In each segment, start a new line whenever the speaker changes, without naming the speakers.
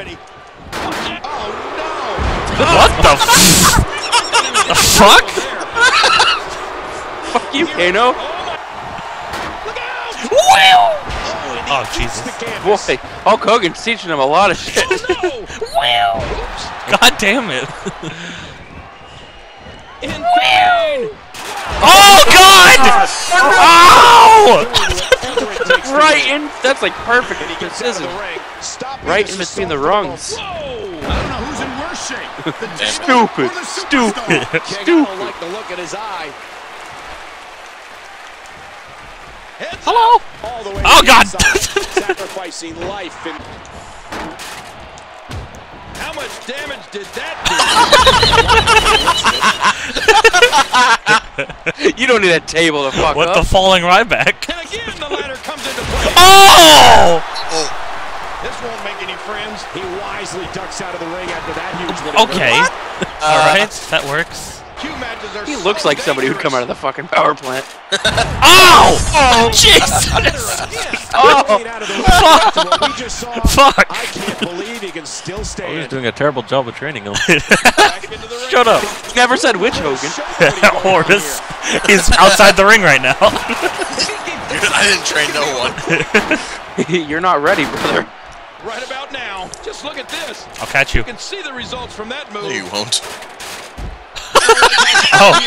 already.
What the f the fuck?
Fuck you, Kano.
Oh, oh Jesus!
Boy, Hulk Hogan's teaching him a lot of shit.
God damn it!
In pain.
Oh God! Ow!
Right in. That's like perfect precision. Right in between the rungs.
I don't know who's in worse shape. The Demon
Stupid.
or the
Stupid. Stupid.
like the look in his eye.
Hello?
all the way
Oh God!
sacrificing life and how much damage did that do?
You don't need a table to fuck
what
up.
the falling Ryback? Oh!
This won't make any friends. He wisely ducks out of the ring after that huge one.
Okay. All right, that works.
Few matches
He
so
looks like somebody who'd come out of the fucking power plant.
Ow! Oh, oh! Jesus!
Oh,
Fuck! fuck!
I can't believe he can still stand.
Oh, He's doing a terrible job of training him.
Back into the ring.
Shut up.
he never said which Hogan.
Horace is outside the ring right now.
I didn't train no one.
You're not ready, brother.
Right about now. Just look at this.
I'll catch you.
You can see the results from that move.
No, you won't.
Oh,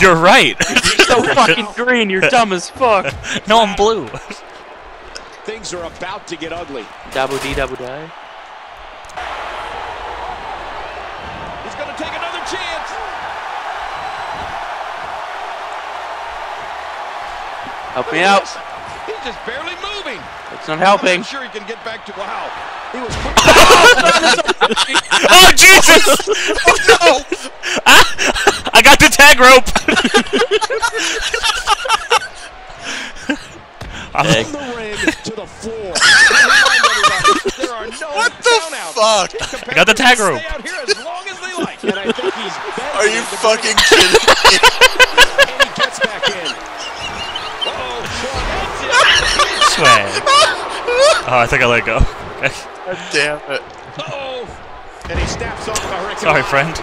you're right.
You're so fucking green. You're dumb as fuck.
No, I'm blue.
Things are about to get ugly.
Double D, double die. Help me out.
He's just barely moving.
It's not helping.
I'm
helping.
sure he can get back to wow. He was quick.
Oh Jesus!
Oh no!
Ah, I got the tag rope. I'm-
from the ring to the floor. There are no
What the
countouts.
fuck?
I got the tag rope.
Stay out here as long as they like. And I think he's better
Are you fucking kidding me?
And he gets back in. Oh, that's it.
Swag. Oh, I think I let go. Okay.
God damn it.
Oh, and he snaps off the Hurricane.
Sorry, friend.